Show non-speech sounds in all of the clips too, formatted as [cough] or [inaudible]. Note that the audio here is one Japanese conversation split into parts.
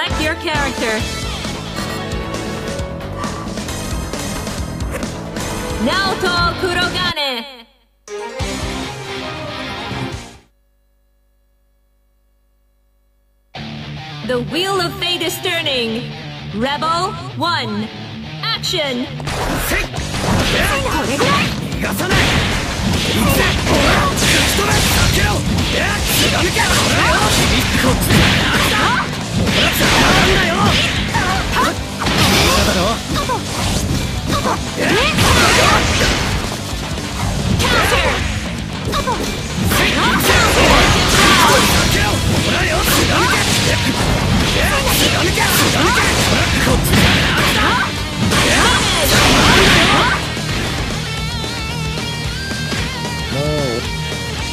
Select your character. Naoto Kurogane! The Wheel of Fate is turning! Rebel 1, action!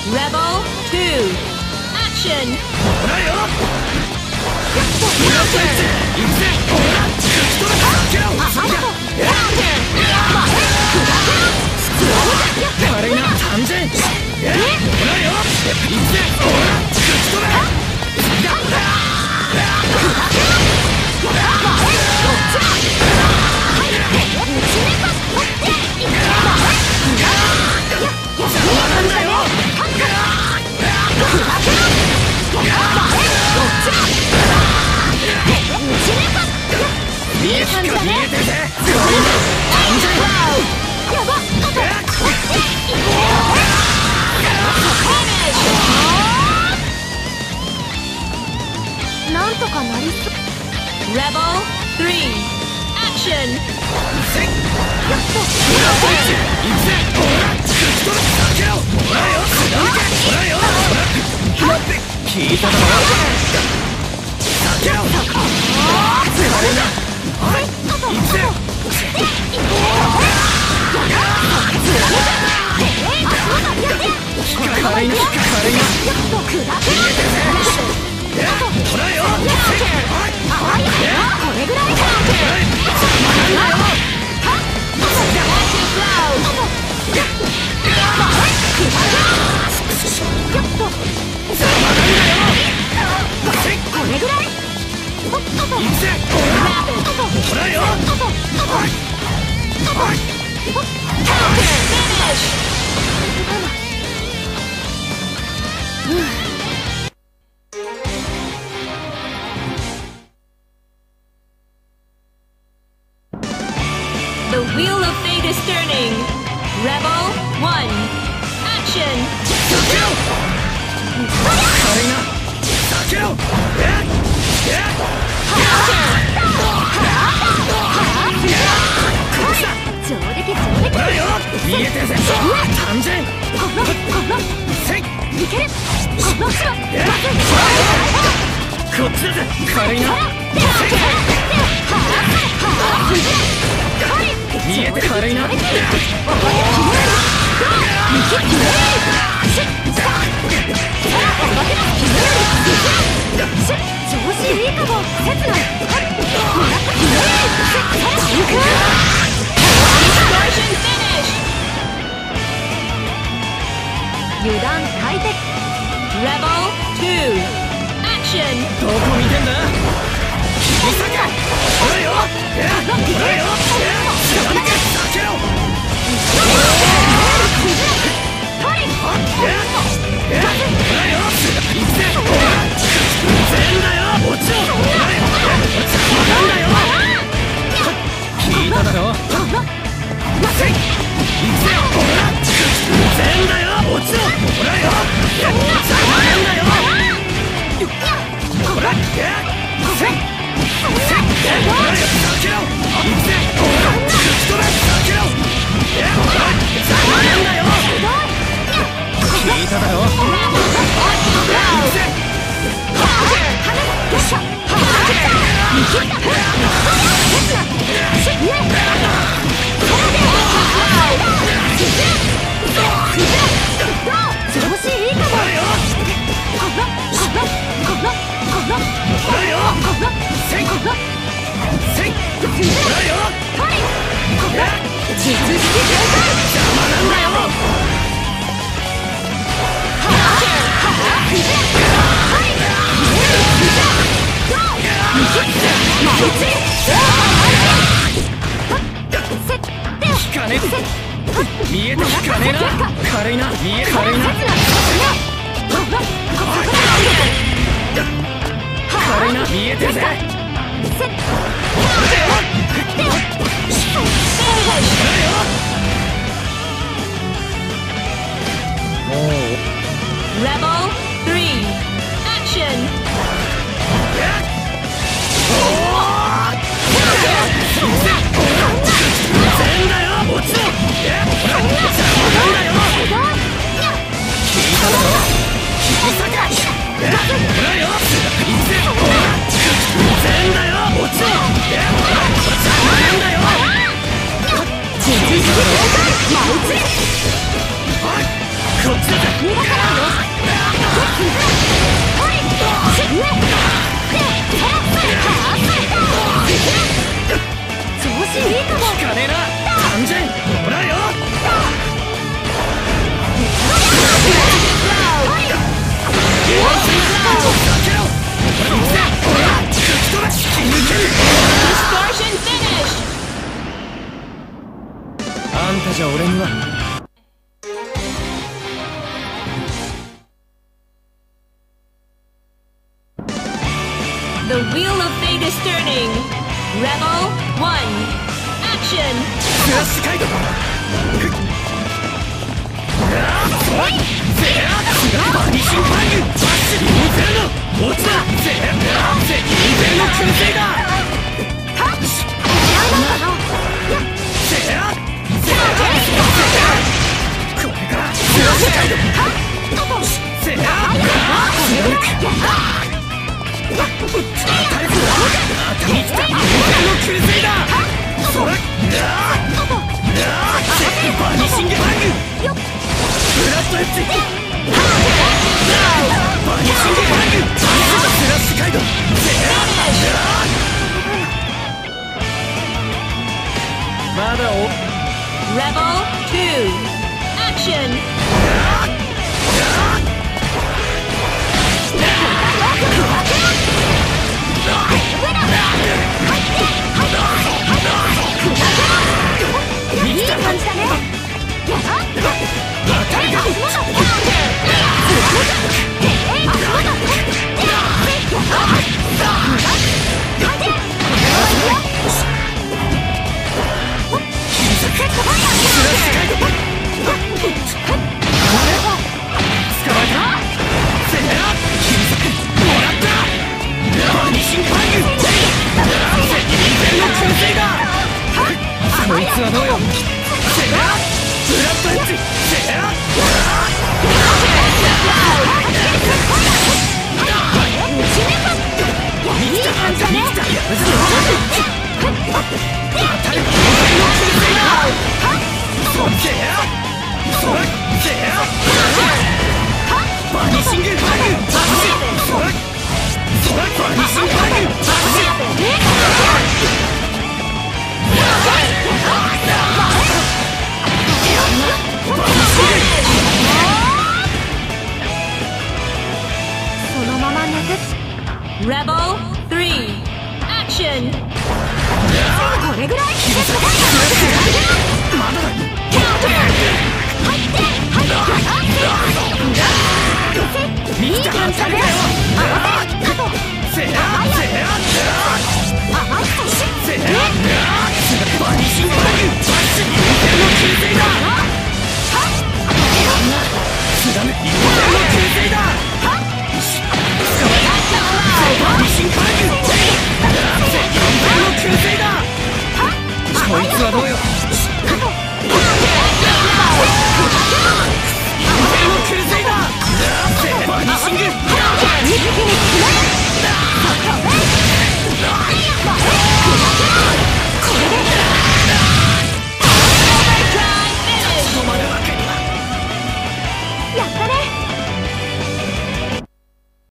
Rebel 2 Action! 行くぜなんとかなりそうレル3アクションやっ聞いた。だ [laughs] ろ Finish! Wheel of Fate is turning! Rebel 1! Action! Sakiro! Karina! Sakiro! Counter! 上出来上出来だよ見えてるぜ単純ほらほらせいいけるほらしろまずこっちだぜ軽いなせいはあはあはあ Yeah! よ Yeah! 聞いただろ？てるぜ。聞いただろ完全あんたじゃ俺には持ちの燻製だはっセラセラこれがセラ世界だ。セラ当たるぞ当たりきた俺の燻製だそれなあなあセッバニシングバグブラストエッジ Level 2 Action! Winner!